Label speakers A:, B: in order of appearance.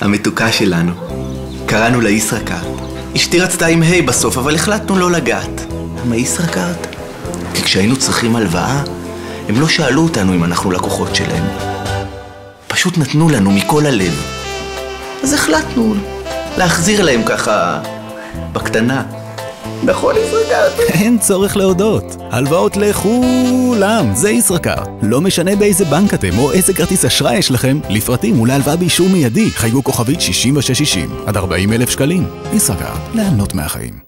A: המתוקה שלנו. קראנו לה ישראכרט. אשתי רצתה עם ה' בסוף, אבל החלטנו לא לגעת. למה ישראכרט? כי כשהיינו צריכים הלוואה, הם לא שאלו אותנו אם אנחנו לקוחות שלהם. פשוט נתנו לנו מכל הלב. אז החלטנו להחזיר להם ככה, בקטנה. נכון, ישראכרט?
B: אין צורך להודות. הלוואות לכולם, זה ישראכרט. לא משנה באיזה בנק אתם או איזה כרטיס אשראי יש לכם, לפרטים ולהלוואה באישור מיידי, חייגו כוכבית 6660 עד 40 אלף שקלים. ישראכרט, ליהנות מהחיים.